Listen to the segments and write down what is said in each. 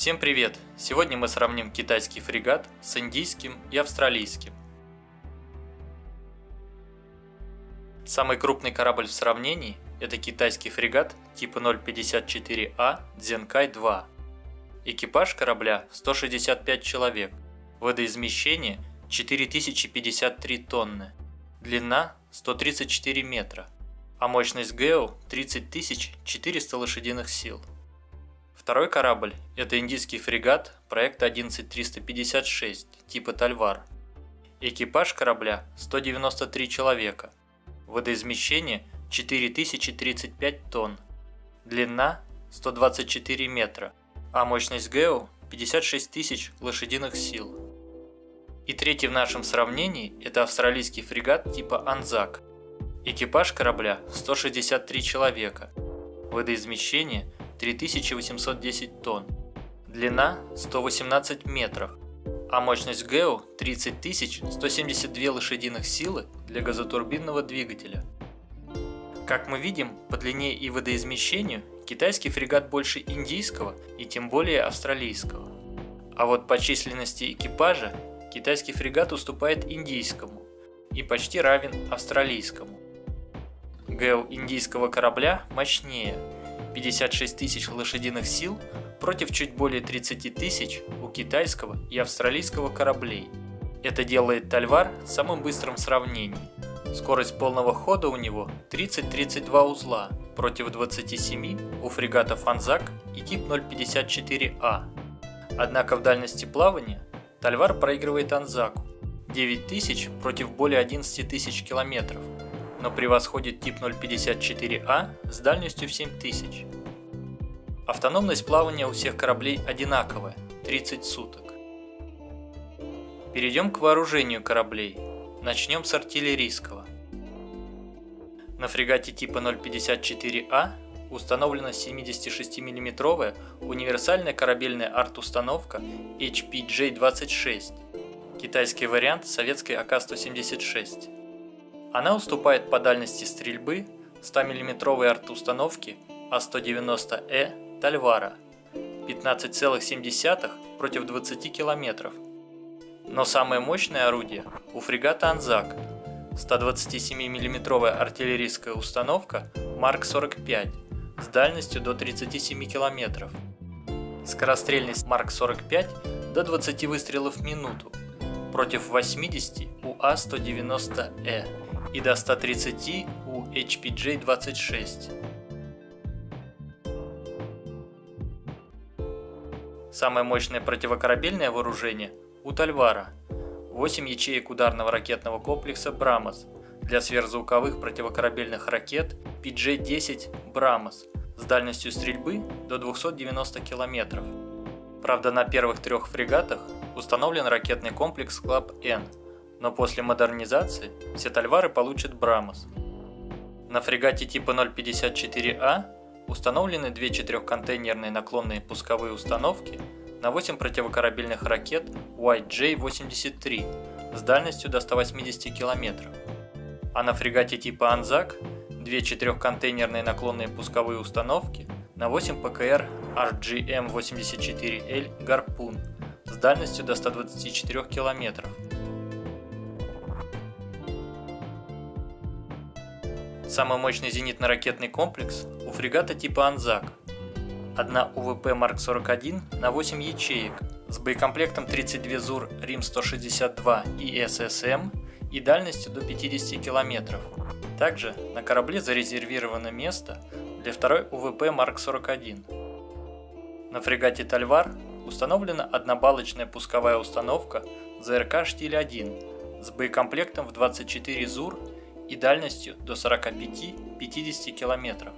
Всем привет! Сегодня мы сравним китайский фрегат с индийским и австралийским. Самый крупный корабль в сравнении – это китайский фрегат типа 054А Дзенкай-2. Экипаж корабля 165 человек, водоизмещение 4053 тонны, длина 134 метра, а мощность ГЭО 30 400 лошадиных сил. Второй корабль – это индийский фрегат проекта 11356 типа Тальвар. Экипаж корабля 193 человека. Водоизмещение 4035 тонн. Длина 124 метра, а мощность ГЭО 56 тысяч лошадиных сил. И третий в нашем сравнении – это австралийский фрегат типа Анзак. Экипаж корабля 163 человека. Водоизмещение 3810 тонн. Длина 118 метров, а мощность 30 172 лошадиных силы для газотурбинного двигателя. Как мы видим, по длине и водоизмещению китайский фрегат больше индийского и тем более австралийского. А вот по численности экипажа китайский фрегат уступает индийскому и почти равен австралийскому. ГЭО индийского корабля мощнее – 56 тысяч лошадиных сил против чуть более 30 тысяч у китайского и австралийского кораблей. Это делает Тальвар самым быстрым в сравнении. Скорость полного хода у него 30-32 узла против 27 у фрегата Фанзак и тип 054А. Однако в дальности плавания Тальвар проигрывает Анзаку 9000 против более 11 тысяч километров но превосходит тип 054А с дальностью в 7000. Автономность плавания у всех кораблей одинаковая – 30 суток. Перейдем к вооружению кораблей. Начнем с артиллерийского. На фрегате типа 054А установлена 76 миллиметровая универсальная корабельная арт-установка HPJ-26, китайский вариант советской АК-176. Она уступает по дальности стрельбы 100 миллиметровой арт-установки А190Э Тальвара 15,7 против 20 километров. Но самое мощное орудие у фрегата «Анзак» 127 миллиметровая артиллерийская установка Марк-45 с дальностью до 37 километров. Скорострельность Марк-45 до 20 выстрелов в минуту против 80 у А190Э и до 130 у HPJ-26. Самое мощное противокорабельное вооружение у Тальвара – 8 ячеек ударного ракетного комплекса «Брамос» для сверхзвуковых противокорабельных ракет PJ-10 «Брамос» с дальностью стрельбы до 290 км. Правда, на первых трех фрегатах установлен ракетный комплекс «Клаб-Н», но после модернизации все тальвары получат Брамос. На фрегате типа 054А установлены две четырехконтейнерные наклонные пусковые установки на 8 противокорабельных ракет YJ-83 с дальностью до 180 км. А на фрегате типа Анзак две четырехконтейнерные наклонные пусковые установки на 8 ПКР RGM-84L «Гарпун» с дальностью до 124 км. Самый мощный зенитно-ракетный комплекс у фрегата типа «Анзак». Одна УВП Марк-41 на 8 ячеек с боекомплектом 32 ЗУР Рим-162 и ССМ и дальностью до 50 км. Также на корабле зарезервировано место для второй УВП Марк-41. На фрегате «Тальвар» установлена однобалочная пусковая установка ЗРК «Штиль-1» с боекомплектом в 24 ЗУР и дальностью до 45-50 км.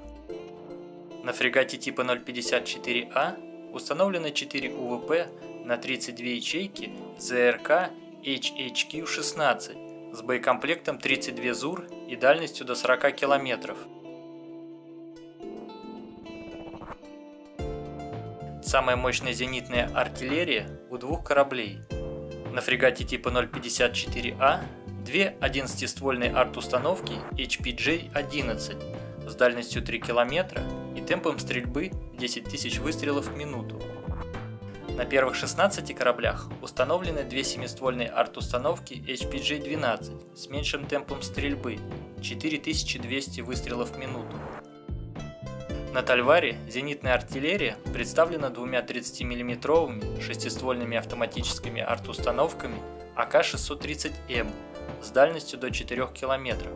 На фрегате типа 054А установлены 4 УВП на 32 ячейки ЗРК HHQ-16 с боекомплектом 32 ЗУР и дальностью до 40 км. Самая мощная зенитная артиллерия у двух кораблей. На фрегате типа 054А Две 11-ствольные арт-установки HPJ-11 с дальностью 3 км и темпом стрельбы 10 тысяч выстрелов в минуту. На первых 16 кораблях установлены две семиствольные арт-установки HPG-12 с меньшим темпом стрельбы 4200 выстрелов в минуту. На Тальваре зенитная артиллерия представлена двумя 30-мм шестиствольными автоматическими арт-установками АК-630М с дальностью до 4 км.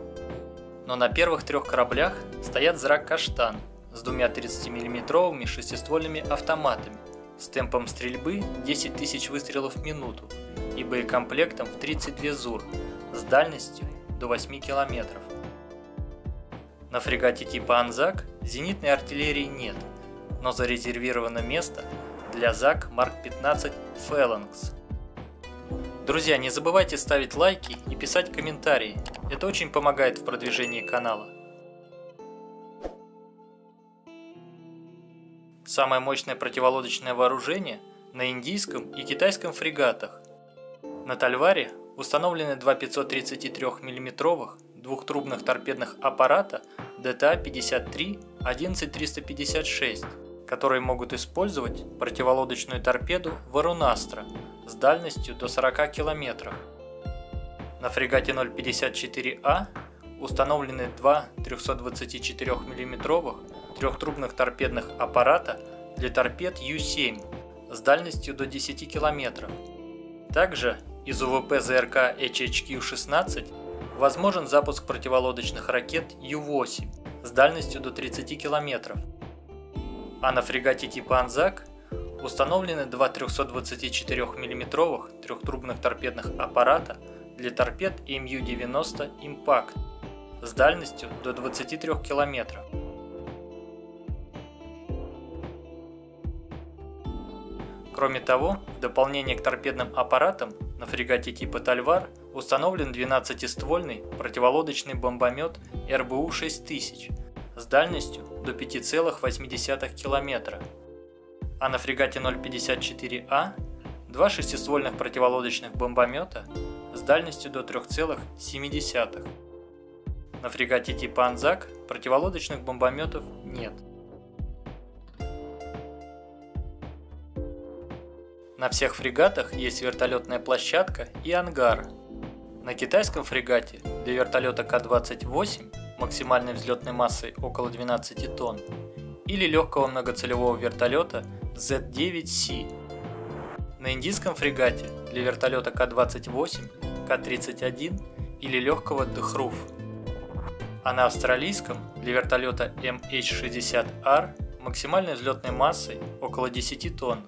Но на первых трех кораблях стоят зрак «Каштан» с двумя 30-мм шестиствольными автоматами с темпом стрельбы 10 тысяч выстрелов в минуту и боекомплектом в 32 ЗУР с дальностью до 8 км. На фрегате типа «Анзак» зенитной артиллерии нет, но зарезервировано место для ЗАК Марк 15 «Фэланкс». Друзья, не забывайте ставить лайки и писать комментарии, это очень помогает в продвижении канала. Самое мощное противолодочное вооружение на индийском и китайском фрегатах. На Тальваре установлены два 533 мм двухтрубных торпедных аппарата ДТА-53 11356, которые могут использовать противолодочную торпеду Варунастра с дальностью до 40 км. На фрегате 054А установлены два 324 мм трехтрубных торпедных аппарата для торпед Ю-7 с дальностью до 10 км. Также из УВП ЗРК HHQ-16 возможен запуск противолодочных ракет Ю-8 с дальностью до 30 км. А на фрегате типа «Анзак» установлены два 324 мм трехтрубных торпедных аппарата для торпед МЮ-90 «Импакт» с дальностью до 23 км. Кроме того, в дополнение к торпедным аппаратам на фрегате типа Тальвар установлен 12-ствольный противолодочный бомбомет РБУ-6000 с дальностью до 5,8 км. А на фрегате 054А два шестиствольных противолодочных бомбомета с дальностью до 3,7. На фрегате типа Анзак противолодочных бомбометов нет. На всех фрегатах есть вертолетная площадка и ангар. На китайском фрегате для вертолета К-28 максимальной взлетной массой около 12 тонн или легкого многоцелевого вертолета Z-9C. На индийском фрегате для вертолета К-28, К-31 или легкого Дхрув. А на австралийском для вертолета MH-60R максимальной взлетной массой около 10 тонн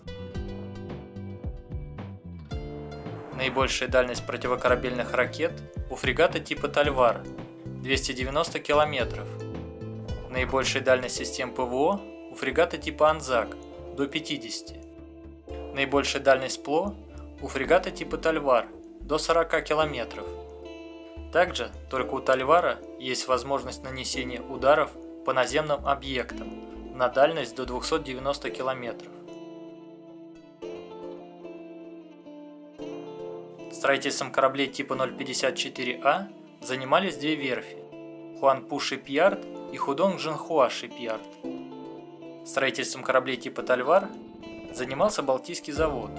Наибольшая дальность противокорабельных ракет у фрегата типа Тальвар – 290 км. Наибольшая дальность систем ПВО у фрегата типа Анзак – до 50. Наибольшая дальность ПЛО у фрегата типа Тальвар – до 40 км. Также только у Тальвара есть возможность нанесения ударов по наземным объектам на дальность до 290 км. Строительством кораблей типа 054А занимались две верфи – Хуанпу Шипьярд и Худонг Джинхуа Шипьярд. Строительством кораблей типа Тальвар занимался Балтийский завод,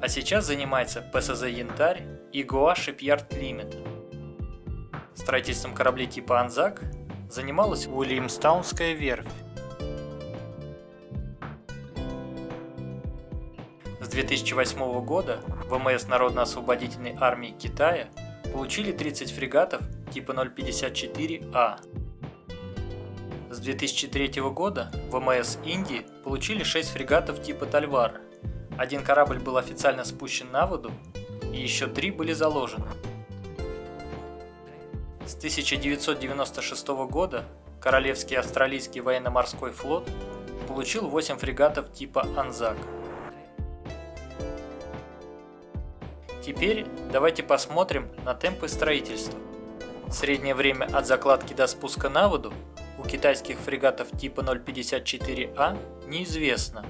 а сейчас занимается ПСЗ «Янтарь» и Гоа Шипьярд Лимит. Строительством кораблей типа «Анзак» занималась Уильямстаунская верфь. С 2008 года ВМС Народно-освободительной армии Китая получили 30 фрегатов типа 054А. С 2003 года ВМС Индии получили 6 фрегатов типа Тальвар. Один корабль был официально спущен на воду, и еще три были заложены. С 1996 года Королевский австралийский военно-морской флот получил 8 фрегатов типа «Анзак». Теперь давайте посмотрим на темпы строительства. Среднее время от закладки до спуска на воду у китайских фрегатов типа 054А неизвестно.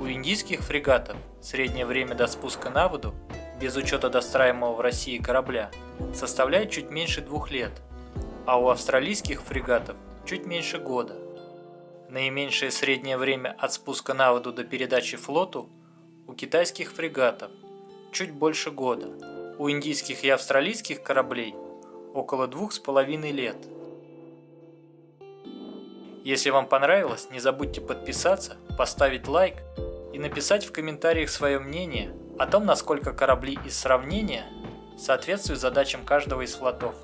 У индийских фрегатов среднее время до спуска на воду, без учета достраиваемого в России корабля, составляет чуть меньше двух лет, а у австралийских фрегатов чуть меньше года. Наименьшее среднее время от спуска на воду до передачи флоту у китайских фрегатов чуть больше года, у индийских и австралийских кораблей около двух с половиной лет. Если вам понравилось, не забудьте подписаться, поставить лайк и написать в комментариях свое мнение о том, насколько корабли из сравнения соответствуют задачам каждого из флотов.